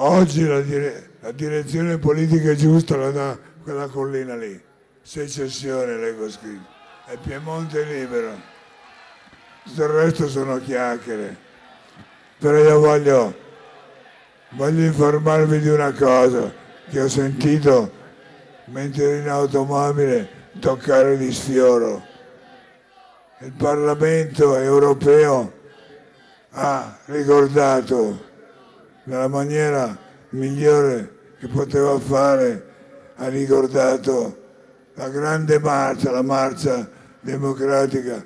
Oggi la, dire- la direzione politica giusta la dà quella collina lì, secessione leggo scritto, e Piemonte libero. Tutto il resto sono chiacchiere. Però io voglio, voglio informarvi di una cosa che ho sentito mentre ero in automobile toccare di sfioro. Il Parlamento europeo ha ricordato nella maniera migliore che poteva fare, ha ricordato la grande marcia, la marcia democratica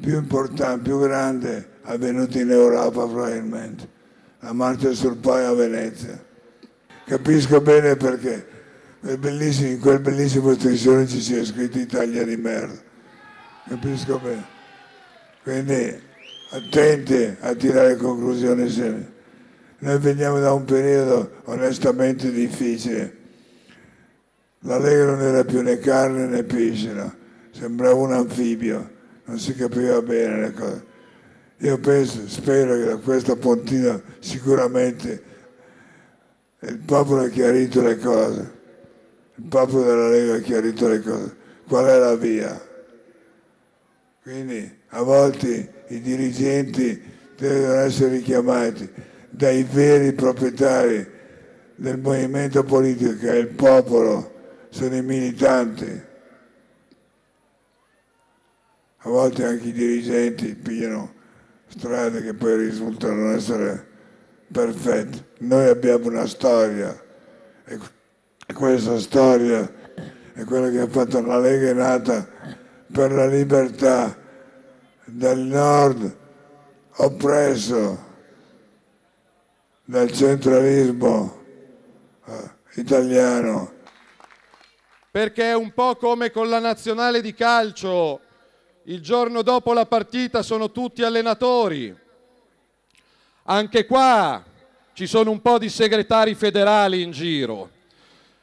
più importante, più grande avvenuta in Europa probabilmente, la marcia sul Poi a Venezia. Capisco bene perché in quel bellissimo striscione ci sia scritto Italia di merda. Capisco bene. Quindi attenti a tirare conclusioni sempre. Noi veniamo da un periodo onestamente difficile. La Lega non era più né carne né pesce, sembrava un anfibio, non si capiva bene le cose. Io penso, spero che da questa pontina sicuramente il popolo ha chiarito le cose, il popolo della Lega ha chiarito le cose, qual è la via. Quindi a volte i dirigenti devono essere richiamati dai veri proprietari del movimento politico, che è il popolo, sono i militanti. A volte anche i dirigenti pigliano strade che poi risultano essere perfette. Noi abbiamo una storia e questa storia è quella che ha fatto la Lega è nata per la libertà del nord oppresso dal centralismo eh, italiano. Perché è un po' come con la nazionale di calcio, il giorno dopo la partita sono tutti allenatori. Anche qua ci sono un po' di segretari federali in giro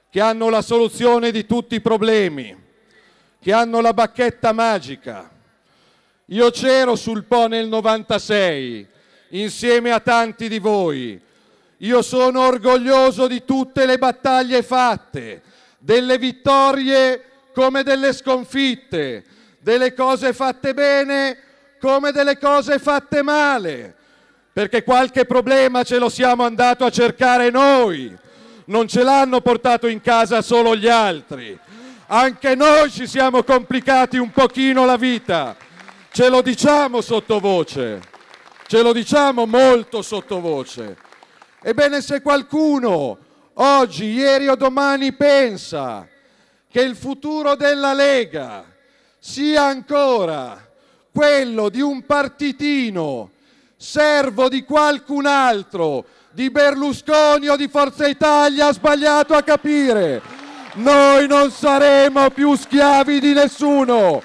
che hanno la soluzione di tutti i problemi, che hanno la bacchetta magica. Io c'ero sul Po nel 96 insieme a tanti di voi io sono orgoglioso di tutte le battaglie fatte, delle vittorie come delle sconfitte, delle cose fatte bene come delle cose fatte male, perché qualche problema ce lo siamo andato a cercare noi, non ce l'hanno portato in casa solo gli altri. Anche noi ci siamo complicati un pochino la vita, ce lo diciamo sottovoce, ce lo diciamo molto sottovoce. Ebbene, se qualcuno oggi, ieri o domani pensa che il futuro della Lega sia ancora quello di un partitino servo di qualcun altro, di Berlusconi o di Forza Italia, ha sbagliato a capire. Noi non saremo più schiavi di nessuno.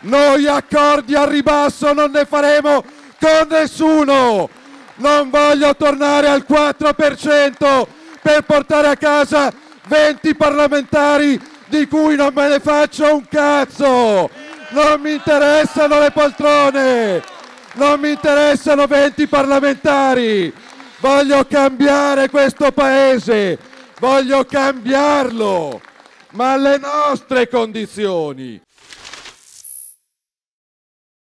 Noi accordi al ribasso non ne faremo con nessuno non voglio tornare al 4% per portare a casa 20 parlamentari di cui non me ne faccio un cazzo. Non mi interessano le poltrone, non mi interessano 20 parlamentari. Voglio cambiare questo paese, voglio cambiarlo, ma alle nostre condizioni.